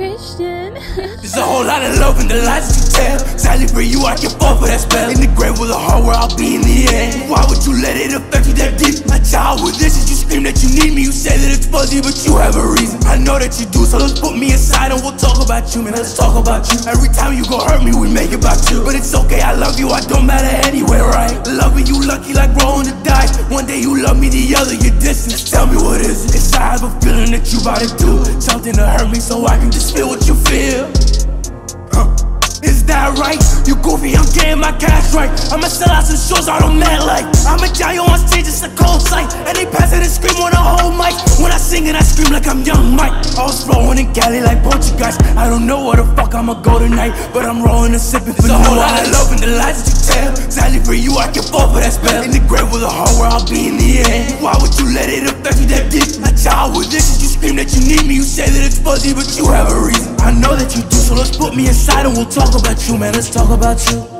Ashton. There's a whole lot of love in the lies you tell. Sadly for you, I can fall for that spell. In the grave with a heart where I'll be in the end. Why would you let it affect you that deep? My child with this is you scream that you need me. You say that it's fuzzy, but you have a reason. I know that you do, so let's put me aside and we'll talk about you, man. Let's talk about you. Every time you go hurt me, we make it about you. But it's okay, I love you, I don't matter anyway, right? Loving you lucky like rolling the dice. One day you love me, the other you're distant. Tell me what is it? Cause Feeling that you about to do something to hurt me so I can just feel what you feel. Huh. Is that right? You goofy, I'm getting my cash right. I'ma sell out some shows Mad Light. I'm a giant on stage, it's a cold sight. And they pass it and scream the whole mic. When I sing it, I scream like I'm young Mike. I was flowing in Cali like Portuguese. I don't know where the fuck I'ma go tonight. But I'm rolling and sipping for no whole lot of love in the lies that you tell. Sadly for you, I can fall for that spell. In the grave with a heart where I'll be in the end. Why would you let it affect you that deep? A child with this, you scream that you need me. You say that it's fuzzy, but you have a reason. I know that you do, so let's put me aside and we'll talk about you, man. Let's talk about you.